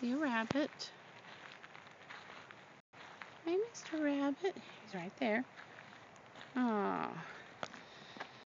see a rabbit. Hey, Mr. Rabbit. He's right there. Oh.